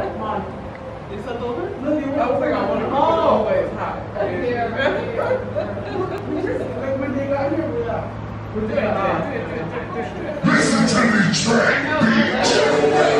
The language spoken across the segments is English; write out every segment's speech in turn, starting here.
Little bit. Look, you I was like, I want to it always hot. When they got here, we are. We're doing it. Listen to me, beat.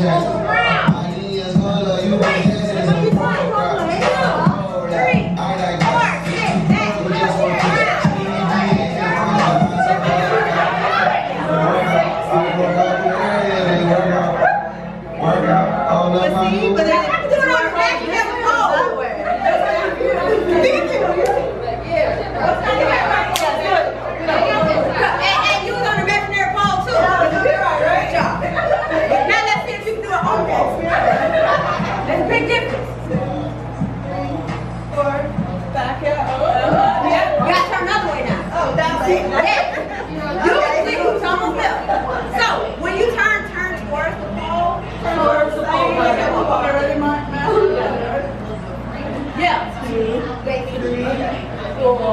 Jackson.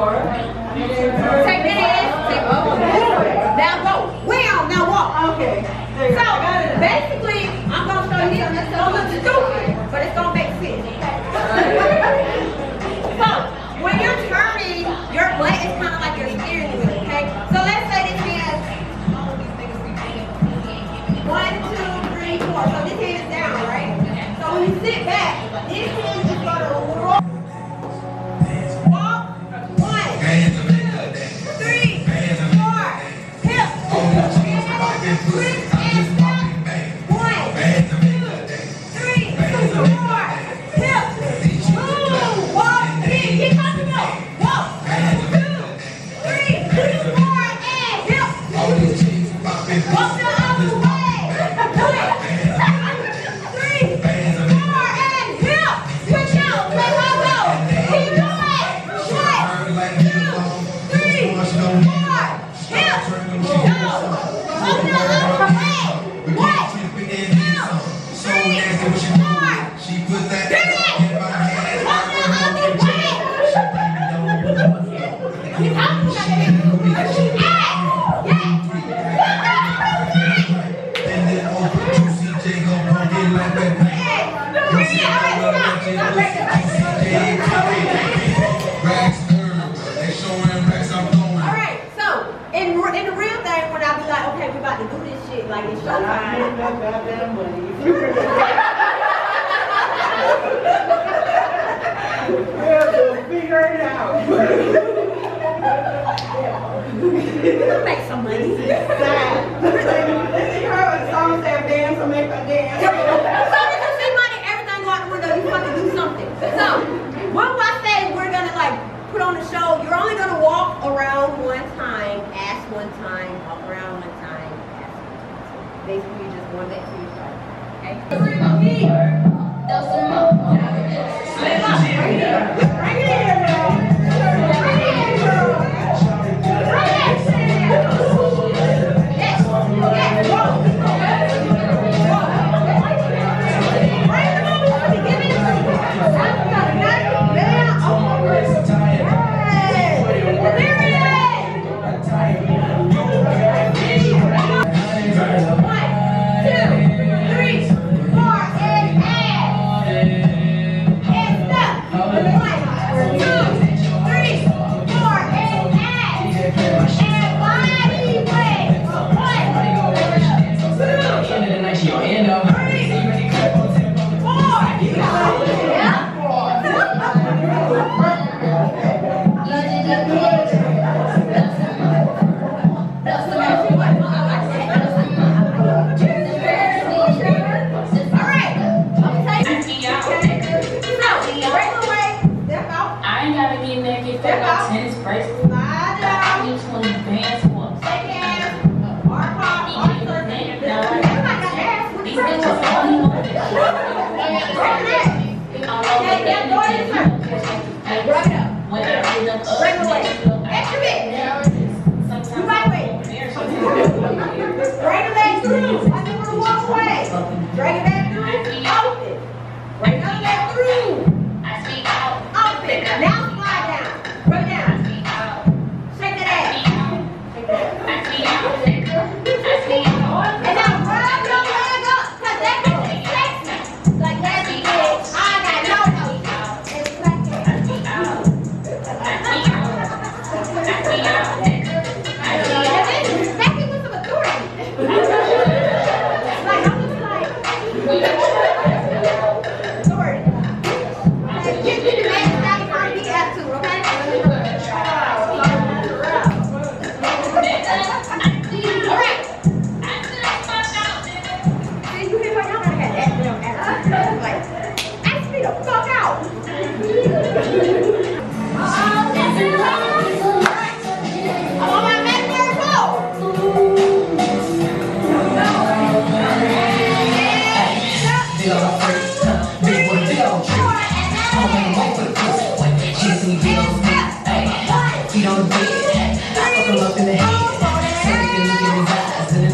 Take that ass. Take, oh, now go. Well, now walk. Okay. So basically, I'm gonna show you. It's gonna look stupid, like it's I you out. Make some money. Sad. You heard a dance or make a dance. So if you see money, everything go out the window, you fucking do something. So when I say we're gonna like put on the show, you're only gonna walk around one time, ask one time, walk around ask one time. So to your show. Okay?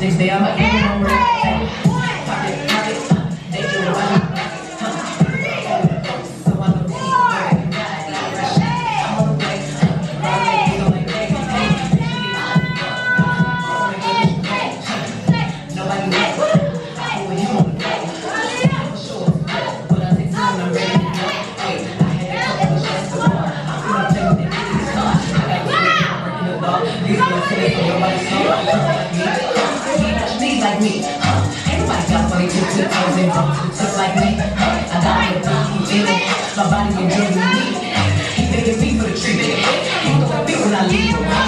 next day I'm a game over. Hey, pop it, it, uh, they do it You like me. Huh? Everybody got funny tips and toes and bumps just like me. Huh? I got a body feeling, my body been driven me. He thinking me for the treatment. He don't beat when I leave.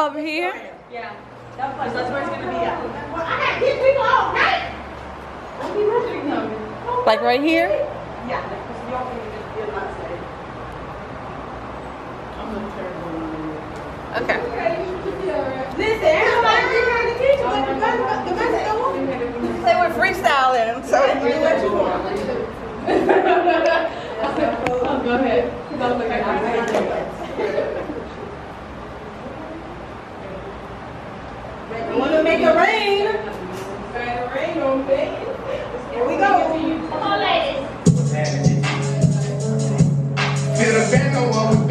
Up here? Yeah. That's, like, that's where it's gonna be at. Well, I gotta people all night. Be them. Like right here? Yeah, because we all can be get last day. I'm gonna turn Okay. Listen, everybody trying to teach but the best, the they were freestyling, so. Yeah, what you want. Go ahead. rain. Rain on me. Here we go. Come on, ladies. To the band,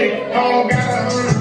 Oh, God.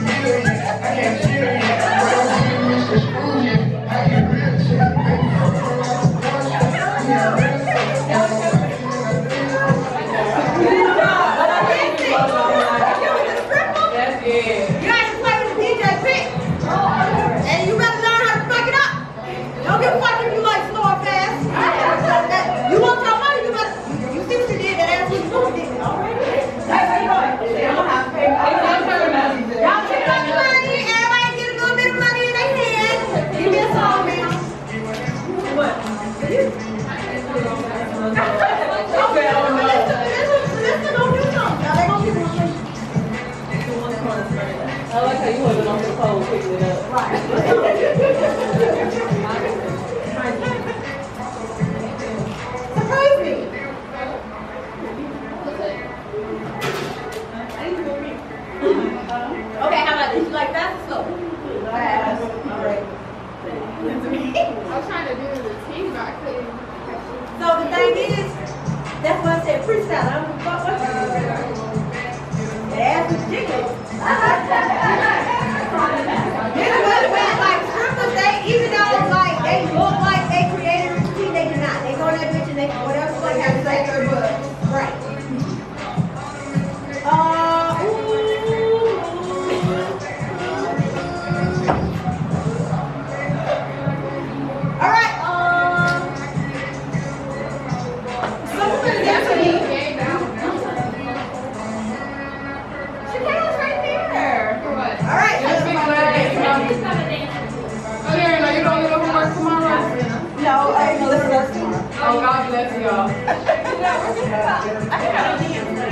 Oh, God bless y'all. All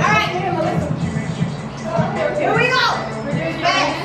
right, here we go. Back.